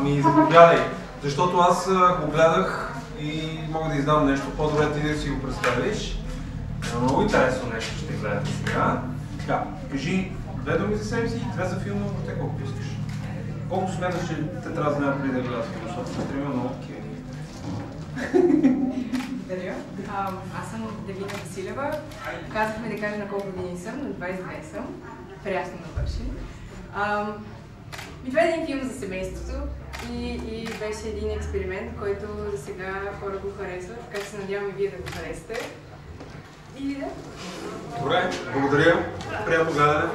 Ами, заповядай. Защото аз го гледах и мога да издам нещо. По-добре ти да си го представиш. Много интересно нещо ще гледате сега. Така, кажи две думи за себе си и две за филма, въобще колко искаш. Колко смяташ, че те трябва да знаят преди да гледат филма, защото са трима много такива. Благодаря. аз съм Девина Василева. Казахме да кажа на колко години съм, на 22 съм. Прясно навършен. Това е един филм за семейството и, и беше един експеримент, който за сега хора го харесват, така че се надявам и вие да го харесате. И да. Добре, благодаря. Приятно гледане.